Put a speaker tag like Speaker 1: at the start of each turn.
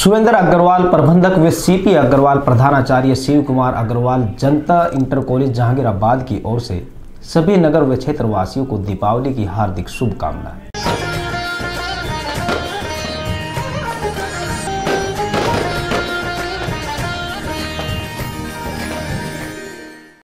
Speaker 1: सुवेंद्र अग्रवाल, प्रबंधक व सीपी अग्रवाल, प्रधानाचार्य शिव कुमार अग्रवाल, जनता इंटर कॉलेज, जहांगीराबाद की ओर से सभी नगर व क्षेत्रवासियों को दीपावली की हार्दिक शुभकामनाएँ।